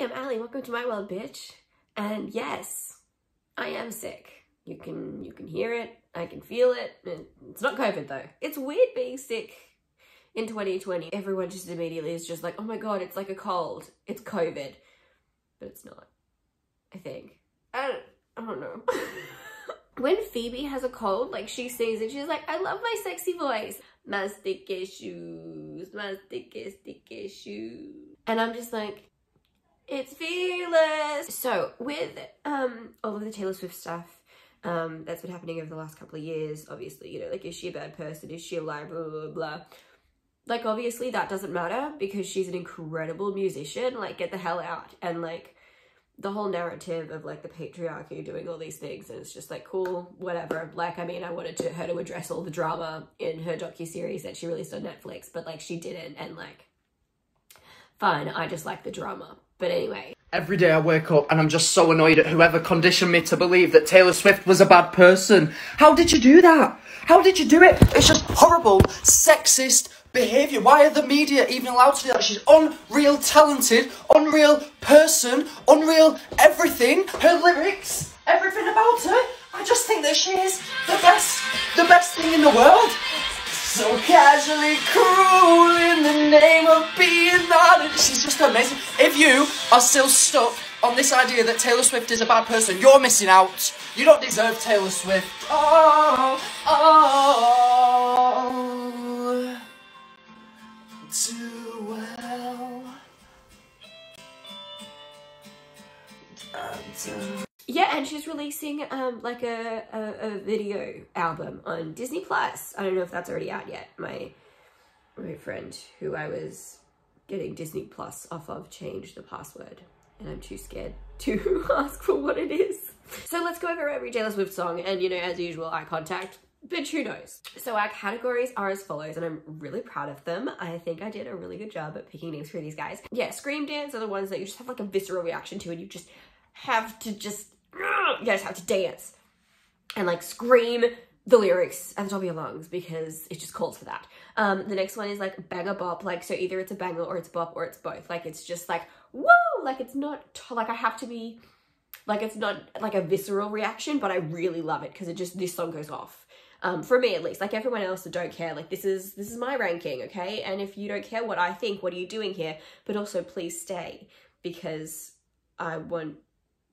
I'm Ally. Welcome to my world, bitch. And yes, I am sick. You can you can hear it. I can feel it. It's not COVID though. It's weird being sick in 2020. Everyone just immediately is just like, oh my god, it's like a cold. It's COVID, but it's not. I think. I don't. I don't know. when Phoebe has a cold, like she sings and she's like, I love my sexy voice. My sticky shoes, my sticky, sticky shoes. And I'm just like, it's fearless. So with um all of the Taylor Swift stuff um that's been happening over the last couple of years, obviously, you know, like is she a bad person? Is she a liar? Blah, blah, blah, blah. Like obviously that doesn't matter because she's an incredible musician. Like get the hell out. And like the whole narrative of like the patriarchy doing all these things and it's just like cool whatever like i mean i wanted to her to address all the drama in her docu-series that she released on netflix but like she didn't and like fine i just like the drama but anyway Every day I wake up and I'm just so annoyed at whoever conditioned me to believe that Taylor Swift was a bad person. How did you do that? How did you do it? It's just horrible, sexist behaviour. Why are the media even allowed to do that? She's unreal talented, unreal person, unreal everything. Her lyrics, everything about her. I just think that she is the best, the best thing in the world. So casually cruel in the name of being honest. She's just amazing. If you are still stuck on this idea that Taylor Swift is a bad person, you're missing out. You don't deserve Taylor Swift. Oh, oh, too well. Uh, yeah and she's releasing um like a, a, a video album on disney plus i don't know if that's already out yet my my friend who i was getting disney plus off of changed the password and i'm too scared to ask for what it is so let's go over every taylor swift song and you know as usual eye contact but who knows? So our categories are as follows, and I'm really proud of them. I think I did a really good job at picking names for these guys. Yeah, Scream Dance are the ones that you just have like a visceral reaction to, and you just have to just, you guys have to dance and like scream the lyrics at the top of your lungs because it just calls for that. Um, the next one is like banger bop, like so either it's a banger or it's bop or it's both. Like it's just like woo, like it's not like I have to be like it's not like a visceral reaction, but I really love it because it just this song goes off um, for me at least like everyone else that don't care like this is this is my ranking okay and if you don't care what i think what are you doing here but also please stay because i want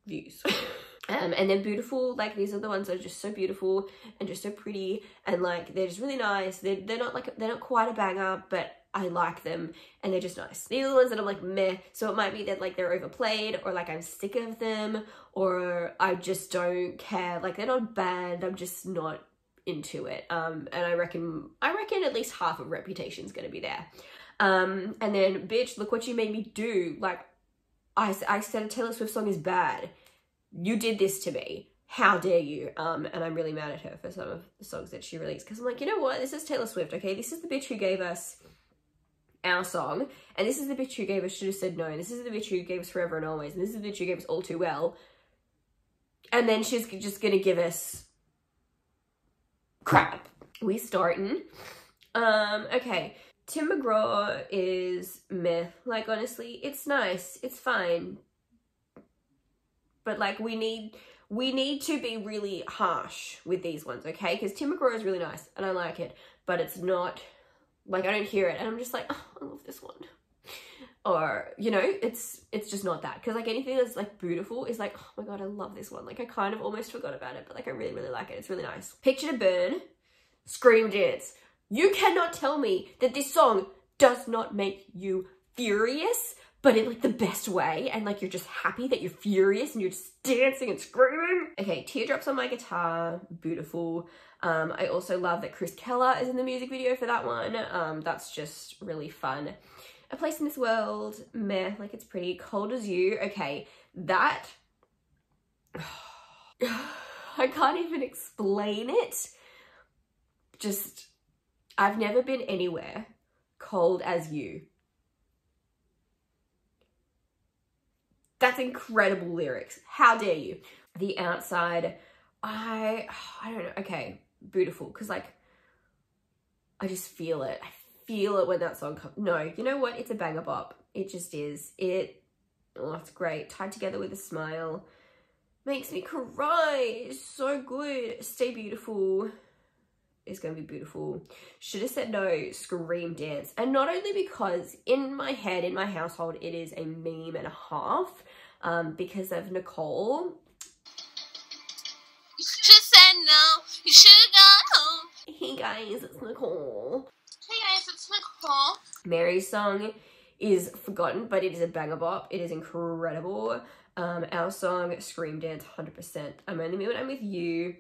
views um, and then beautiful like these are the ones that are just so beautiful and just so pretty and like they're just really nice they're, they're not like they're not quite a banger but I like them and they're just nice. These are the ones that I'm like meh. So it might be that like they're overplayed or like I'm sick of them or I just don't care. Like they're not bad. I'm just not into it. Um, and I reckon, I reckon at least half of Reputation's gonna be there. Um, and then, bitch, look what you made me do. Like, I, I said a Taylor Swift song is bad. You did this to me. How dare you? Um, and I'm really mad at her for some of the songs that she released. Because I'm like, you know what? This is Taylor Swift, okay? This is the bitch who gave us our song. And this is the bitch who gave us Should Have Said No. And this is the bitch who gave us Forever and Always. And this is the bitch who gave us All Too Well. And then she's just gonna give us crap. We starting. Um, okay. Tim McGraw is meh. Like, honestly, it's nice. It's fine. But, like, we need... We need to be really harsh with these ones, okay? Because Tim McGraw is really nice, and I like it. But it's not... Like, I don't hear it, and I'm just like, oh, I love this one. Or you know it's it's just not that. Because like anything that's like beautiful is like oh my god i love this one. Like i kind of almost forgot about it but like i really really like it. It's really nice. Picture to burn. Scream dance. You cannot tell me that this song does not make you furious but in like the best way and like you're just happy that you're furious and you're just dancing and screaming okay teardrops on my guitar beautiful um i also love that chris keller is in the music video for that one um that's just really fun a Place in This World, meh, like it's pretty. Cold as You, okay, that, I can't even explain it. Just, I've never been anywhere cold as you. That's incredible lyrics. How dare you? The outside, I, I don't know, okay, beautiful, because like, I just feel it. I feel it when that song comes. No, you know what? It's a banger bop. It just is. It Oh, it's great. Tied together with a smile. Makes me cry. It's so good. Stay beautiful is going to be beautiful. Should have said no, scream dance. And not only because in my head, in my household, it is a meme and a half um, because of Nicole. You should have said no. You should have gone home. Hey guys, it's Nicole. Hey guys, it's Nicole. Mary's song is forgotten, but it is a banger bop. It is incredible. Um, our song, Scream Dance, 100%. I'm only me when I'm with you.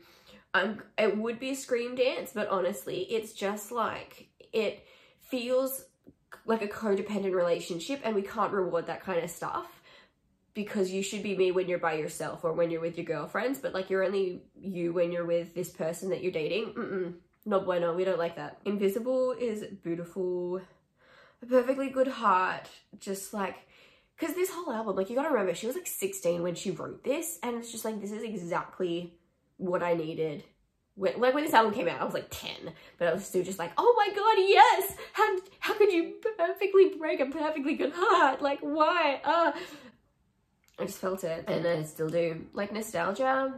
I'm, it would be a scream dance, but honestly, it's just like, it feels like a codependent relationship and we can't reward that kind of stuff because you should be me when you're by yourself or when you're with your girlfriends, but like you're only you when you're with this person that you're dating. Mm-mm. No bueno, we don't like that. Invisible is beautiful. A perfectly good heart. Just like, because this whole album, like you gotta remember, she was like 16 when she wrote this, and it's just like, this is exactly what I needed. When, like when this album came out, I was like 10, but I was still just like, oh my god, yes! How, how could you perfectly break a perfectly good heart? Like, why? Uh, I just felt it, and I still do. Like nostalgia,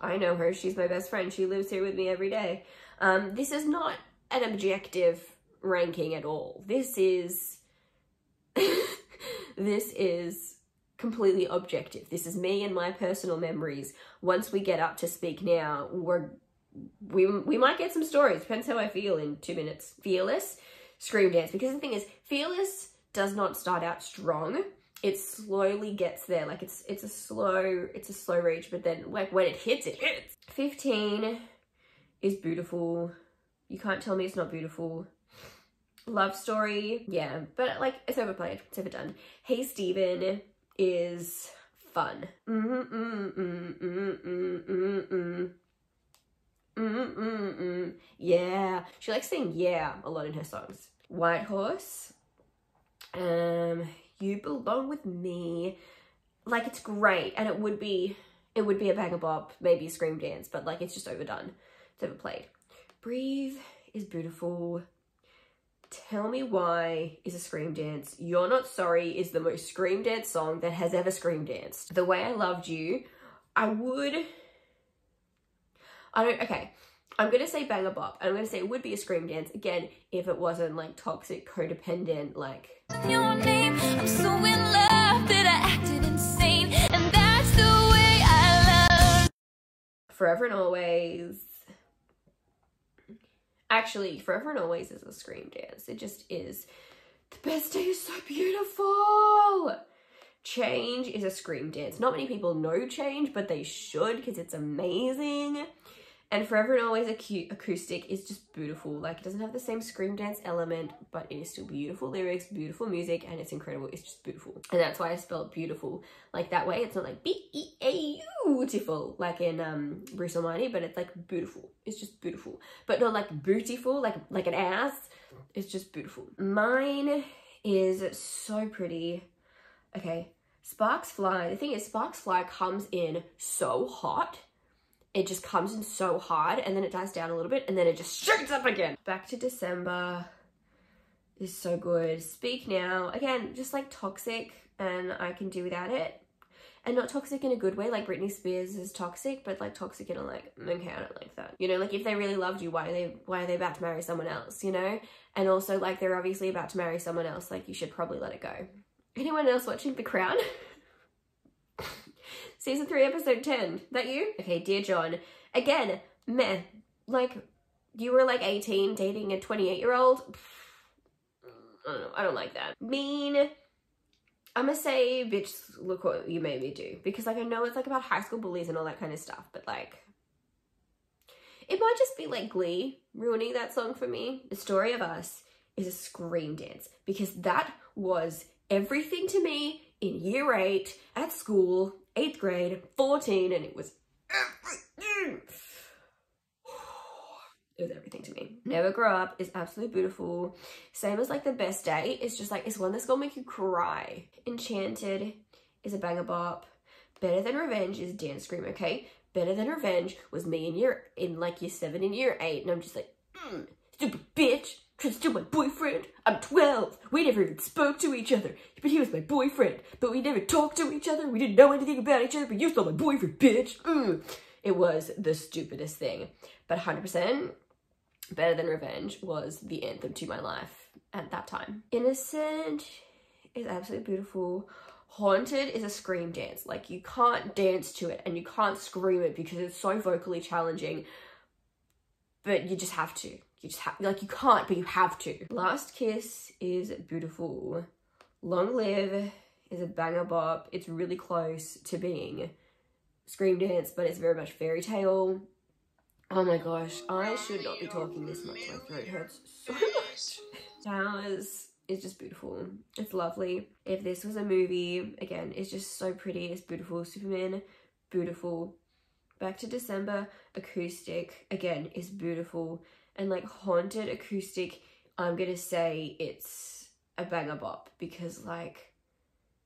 I know her. She's my best friend. She lives here with me every day. Um, this is not an objective ranking at all. This is, this is completely objective. This is me and my personal memories. Once we get up to speak now, we're, we, we might get some stories. Depends how I feel in two minutes. Fearless, Scream Dance. Because the thing is, Fearless does not start out strong it slowly gets there. Like it's it's a slow it's a slow reach, but then like when it hits, it hits. 15 is beautiful. You can't tell me it's not beautiful. Love story, yeah, but like it's overplayed. It's overdone. Hey Stephen is fun. Mm mm mm mm mm mm mm. Mm mm mm. Yeah, she likes saying yeah a lot in her songs. White Horse. Um, you belong with me. Like it's great and it would be it would be a bang of bop, maybe a scream dance, but like it's just overdone. It's overplayed. Breathe is beautiful. Tell Me Why is a scream dance. You're Not Sorry is the most scream dance song that has ever scream danced. The Way I Loved You, I would... I don't... Okay. I'm going to say Bang Banger Bop. I'm going to say it would be a scream dance. Again, if it wasn't like toxic, codependent, like... Your name, I'm so in love that I acted insane. And that's the way I love... Forever and Always Actually, Forever and Always is a scream dance. It just is. The best day is so beautiful. Change is a scream dance. Not many people know Change, but they should because it's amazing. And Forever and Always Acoustic is just beautiful. Like, it doesn't have the same scream dance element, but it is still beautiful lyrics, beautiful music, and it's incredible. It's just beautiful. And that's why I spelled beautiful like that way. It's not like B-E-A-U-tiful, like in um, Bruce Almighty, but it's like beautiful. It's just beautiful. But not like beautiful, like, like an ass. It's just beautiful. Mine is so pretty. Okay, Sparks Fly. The thing is, Sparks Fly comes in so hot it just comes in so hard and then it dies down a little bit and then it just shoots up again. Back to December is so good. Speak Now, again, just like toxic and I can do without it. And not toxic in a good way, like Britney Spears is toxic, but like toxic in a like, okay, I don't like that. You know, like if they really loved you, why are they why are they about to marry someone else, you know? And also like they're obviously about to marry someone else, like you should probably let it go. Anyone else watching The Crown? Season 3, episode 10. That you? Okay, Dear John. Again, meh. Like, you were like 18 dating a 28 year old. I don't know. I don't like that. Mean. I'm gonna say, bitch, look what you made me do. Because, like, I know it's, like, about high school bullies and all that kind of stuff. But, like, it might just be, like, Glee ruining that song for me. The Story of Us is a scream dance. Because that was everything to me in year eight at school eighth grade, 14, and it was everything. It was everything to me. Never Grow Up is absolutely beautiful. Same as like The Best Day. It's just like, it's one that's gonna make you cry. Enchanted is a banger bop. Better Than Revenge is Dance Scream, okay? Better Than Revenge was me in year, in like year seven and year eight. And I'm just like, mm, stupid bitch. Trying to my boyfriend. I'm 12. We never even spoke to each other. But he was my boyfriend. But we never talked to each other. We didn't know anything about each other. But you stole my boyfriend, bitch. Mm. It was the stupidest thing. But 100% Better Than Revenge was the anthem to my life at that time. Innocent is absolutely beautiful. Haunted is a scream dance. Like you can't dance to it and you can't scream it because it's so vocally challenging. But you just have to. You just have like you can't, but you have to. Last Kiss is beautiful. Long Live is a banger bop. It's really close to being Scream Dance, but it's very much fairy tale. Oh my gosh, I should not be talking this much. My throat hurts so much. Towers is just beautiful. It's lovely. If this was a movie, again, it's just so pretty. It's beautiful. Superman, beautiful. Back to December, acoustic, again, is beautiful. And like haunted acoustic, I'm gonna say it's a banger bop because like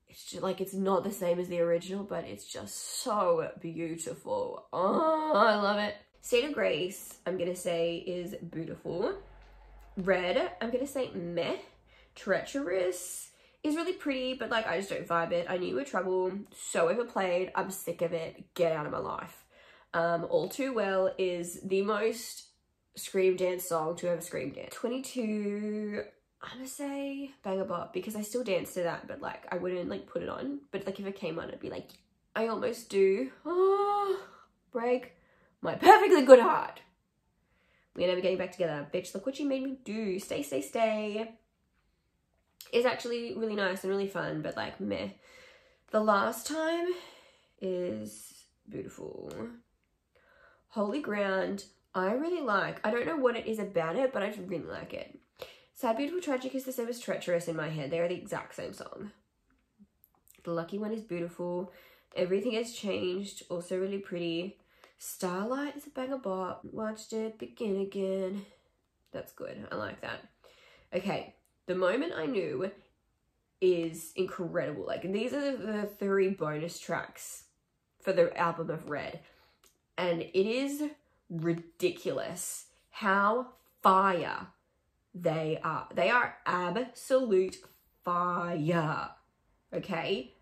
it's just like it's not the same as the original, but it's just so beautiful. Oh, I love it. State of Grace, I'm gonna say is beautiful. Red, I'm gonna say meh. Treacherous is really pretty, but like I just don't vibe it. I knew were trouble, so overplayed. I'm sick of it. Get out of my life. Um, All Too Well is the most scream dance song to ever scream dance. 22, I'm gonna say Banger Bop because I still dance to that, but like I wouldn't like put it on. But like if it came on, I'd be like, I almost do. Oh, break my perfectly good heart. We're never getting back together. Bitch, look what you made me do. Stay, stay, stay. Is actually really nice and really fun, but like meh. The last time is beautiful. Holy Ground, I really like. I don't know what it is about it, but I just really like it. Sad, Beautiful, Tragic is the same as Treacherous in my head. They are the exact same song. The Lucky One is beautiful. Everything has changed. Also really pretty. Starlight is a banger bop. Watched it begin again. That's good. I like that. Okay, the moment I knew is incredible. Like these are the three bonus tracks for the album of Red. And it is ridiculous how fire they are. They are absolute fire. Okay?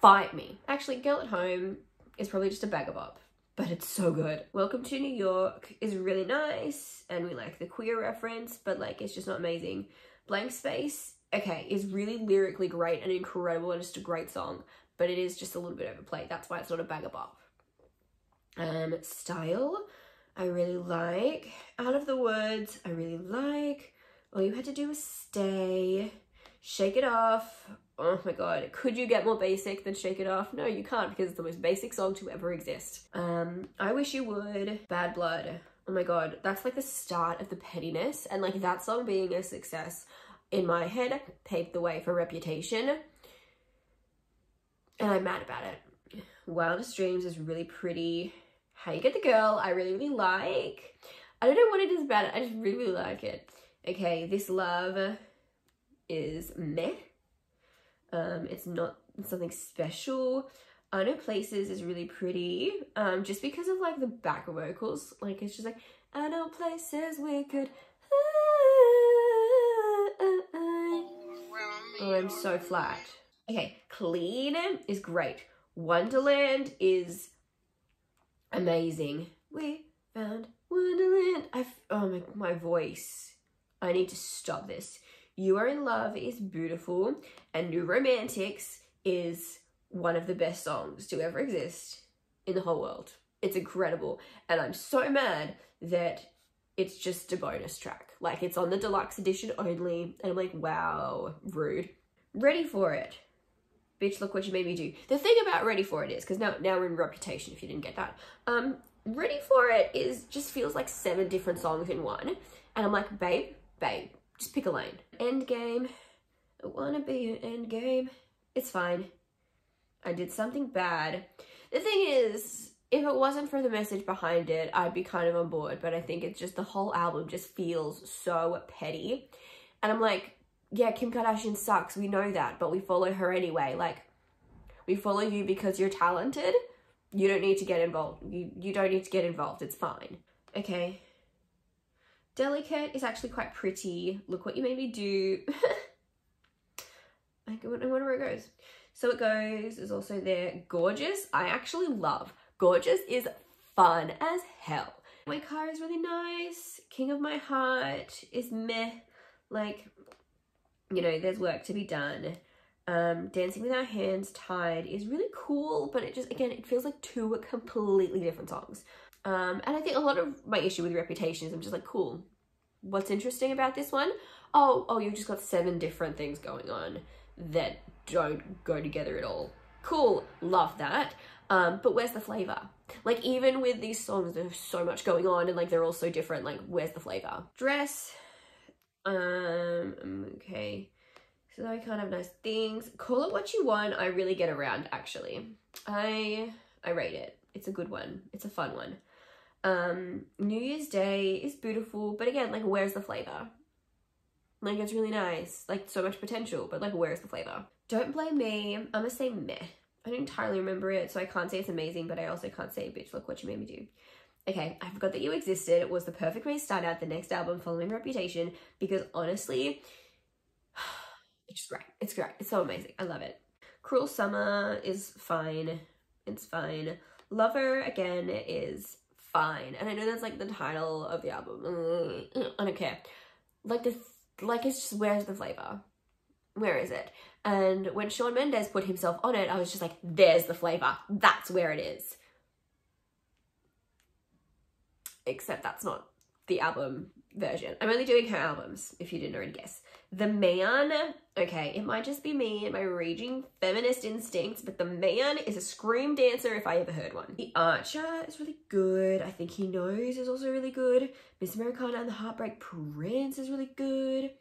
Fight me. Actually, Girl at Home is probably just a bag of up, but it's so good. Welcome to New York is really nice, and we like the queer reference, but like it's just not amazing. Blank Space, okay, is really lyrically great and incredible and just a great song, but it is just a little bit overplayed. That's why it's not a bag of up. Um, Style, I really like. Out of the Woods, I really like. All you had to do was stay. Shake It Off. Oh my god, could you get more basic than Shake It Off? No, you can't because it's the most basic song to ever exist. Um, I Wish You Would. Bad Blood. Oh my god, that's like the start of the pettiness and like that song being a success in my head paved the way for Reputation. And I'm mad about it. Wildest Dreams is really pretty. How You Get the Girl, I really, really like. I don't know what it is about it, I just really, really like it. Okay, This Love is meh. Um, it's not something special. I know Places is really pretty, um, just because of like the back vocals. Like it's just like, I know places we could. Oh, I'm so flat. Okay, Clean is great. Wonderland is amazing. We found Wonderland. I oh my my voice. I need to stop this. You Are in Love is beautiful, and New Romantics is one of the best songs to ever exist in the whole world. It's incredible, and I'm so mad that it's just a bonus track. Like, it's on the deluxe edition only, and I'm like, wow, rude. Ready for it. Bitch, look what you made me do. The thing about Ready for It is, because now, now we're in Reputation, if you didn't get that. Um, Ready for It is just feels like seven different songs in one. And I'm like, babe, babe, just pick a lane. End game. I wanna be an end game. It's fine. I did something bad. The thing is, if it wasn't for the message behind it, I'd be kind of on board. But I think it's just the whole album just feels so petty. And I'm like, yeah, Kim Kardashian sucks. We know that. But we follow her anyway. Like, we follow you because you're talented. You don't need to get involved. You, you don't need to get involved. It's fine. Okay. Delicate is actually quite pretty. Look what you made me do. I wonder where it goes. So it goes is also there. Gorgeous, I actually love. Gorgeous is fun as hell. My car is really nice. King of my heart is meh. Like, you know, there's work to be done. Um, Dancing with Our Hands Tied is really cool, but it just, again, it feels like two completely different songs. Um, and I think a lot of my issue with Reputation is I'm just like, cool. What's interesting about this one? Oh, oh, you've just got seven different things going on that don't go together at all. Cool, love that. Um, but where's the flavor? Like even with these songs, there's so much going on and like they're all so different. Like where's the flavor? Dress. Um. Okay. So I can't have nice things. Call it what you want. I really get around actually. I I rate it. It's a good one. It's a fun one. Um, New Year's Day is beautiful, but again, like where's the flavor? Like it's really nice, like so much potential, but like where's the flavor? Don't blame me. I'm gonna say meh. I don't entirely remember it, so I can't say it's amazing, but I also can't say, bitch, look what you made me do. Okay, I forgot that you existed. Was the perfect way to start out the next album following Reputation because honestly, it's great. It's great. It's so amazing. I love it. Cruel Summer is fine. It's fine. Lover, again, is fine. And I know that's like the title of the album. I don't care. Like this, like it's just, where's the flavor? Where is it? And when Shawn Mendes put himself on it, I was just like, there's the flavor. That's where it is. Except that's not the album version. I'm only doing her albums, if you didn't already guess. The Man, okay, it might just be me and my raging feminist instincts, but The Man is a scream dancer if I ever heard one. The Archer is really good. I think He Knows is also really good. Miss Americana and the Heartbreak Prince is really good.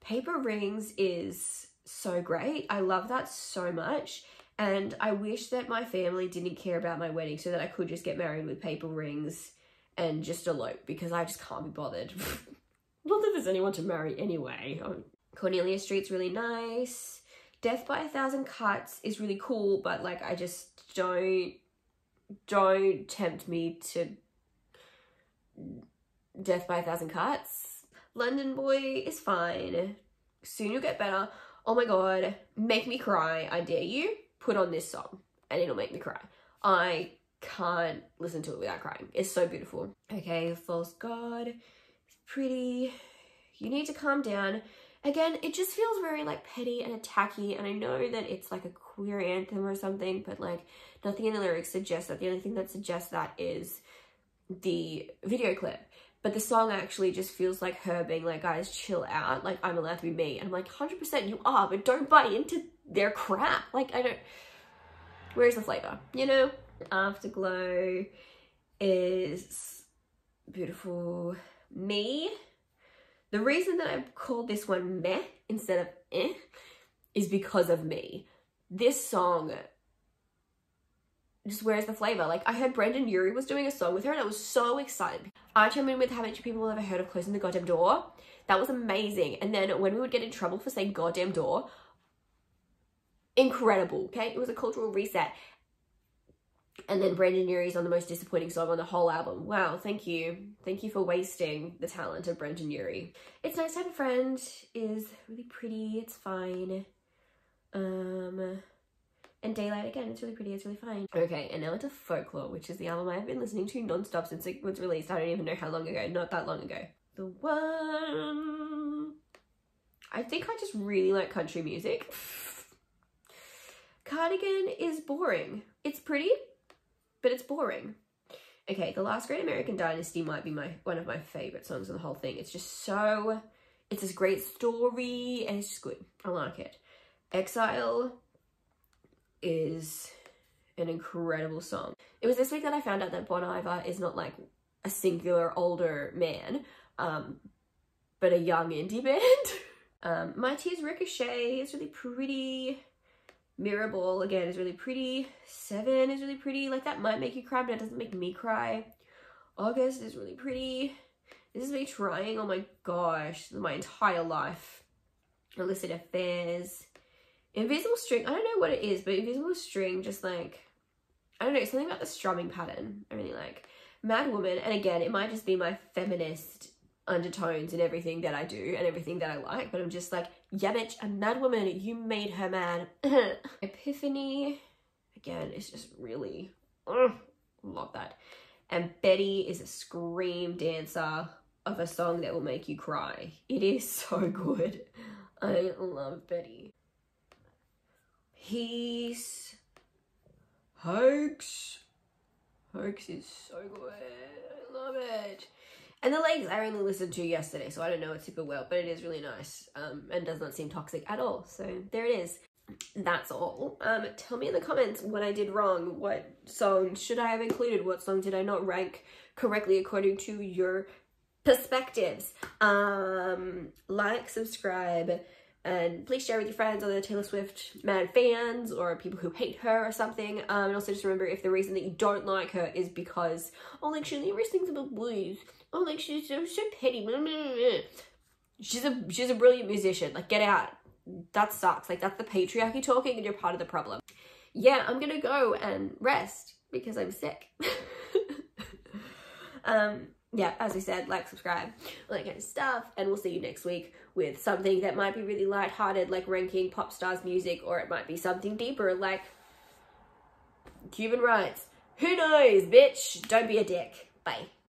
Paper Rings is so great. I love that so much. And I wish that my family didn't care about my wedding so that I could just get married with paper rings and just elope because I just can't be bothered. Not that there's anyone to marry anyway. Cornelia Street's really nice. Death by a Thousand Cuts is really cool, but like I just don't don't tempt me to Death by a Thousand Cuts. London Boy is fine. Soon you'll get better. Oh my god, make me cry. I dare you. Put on this song and it'll make me cry. I can't listen to it without crying. It's so beautiful. Okay, False God. It's pretty. You need to calm down. Again, it just feels very like petty and attacky, and I know that it's like a queer anthem or something, but like nothing in the lyrics suggests that. The only thing that suggests that is the video clip. But the song actually just feels like her being like, guys, chill out. Like, I'm allowed to be me. And I'm like, 100% you are, but don't buy into their crap. Like, I don't. Where's the flavor? You know? Afterglow is beautiful. Me. The reason that I called this one meh instead of eh is because of me. This song just where's the flavor? Like I heard Brendon Urie was doing a song with her and I was so excited. I chimed in with how many people have ever heard of closing the goddamn door. That was amazing. And then when we would get in trouble for saying goddamn door, incredible. Okay, it was a cultural reset. And then Brendon Urie's on the most disappointing song on the whole album. Wow, thank you. Thank you for wasting the talent of Brendon Urie. It's Nice to Have a Friend is really pretty. It's fine. Um, and Daylight again, it's really pretty, it's really fine. Okay, and now into Folklore, which is the album I've been listening to non-stop since it was released. I don't even know how long ago, not that long ago. The one... I think I just really like country music. Cardigan is boring. It's pretty, but it's boring. Okay, The Last Great American Dynasty might be my one of my favorite songs on the whole thing. It's just so, it's this great story and it's just good. I like it. Exile is an incredible song. It was this week that I found out that Bon Iver is not like a singular older man, um, but a young indie band. um, My Tears Ricochet is really pretty. Mirrorball again is really pretty. Seven is really pretty. Like that might make you cry, but it doesn't make me cry. August is really pretty. This is me trying, oh my gosh, my entire life. Illicit Affairs. Invisible String, I don't know what it is, but Invisible String just like, I don't know, something about the strumming pattern I really like. Mad Woman, and again, it might just be my feminist undertones in everything that I do and everything that I like, but I'm just like, yeah, bitch, a mad woman, you made her mad. Epiphany, again, it's just really, ugh, love that. And Betty is a scream dancer of a song that will make you cry. It is so good. I love Betty. Peace. Hoax. Hoax is so good. I love it. And the lakes I only listened to yesterday, so I don't know it super well, but it is really nice um, and does not seem toxic at all. So there it is. That's all. Um, tell me in the comments what I did wrong. What song should I have included? What song did I not rank correctly according to your perspectives? Um, like, subscribe, and please share with your friends, other Taylor Swift mad fans or people who hate her or something. Um, and also just remember if the reason that you don't like her is because, oh, like she only things about blues. Oh, like she's so, so petty. She's a she's a brilliant musician. Like get out. That sucks. Like that's the patriarchy talking, and you're part of the problem. Yeah, I'm gonna go and rest because I'm sick. um yeah, as we said, like, subscribe, all that kind of stuff. And we'll see you next week with something that might be really light-hearted, like ranking pop stars music, or it might be something deeper, like human rights. Who knows, bitch? Don't be a dick. Bye.